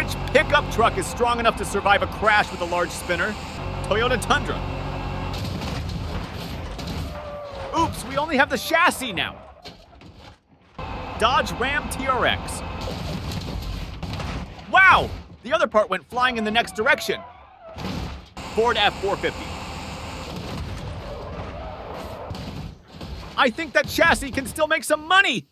Which pickup truck is strong enough to survive a crash with a large spinner? Toyota Tundra. Oops, we only have the chassis now. Dodge Ram TRX. Wow! The other part went flying in the next direction. Ford F450. I think that chassis can still make some money!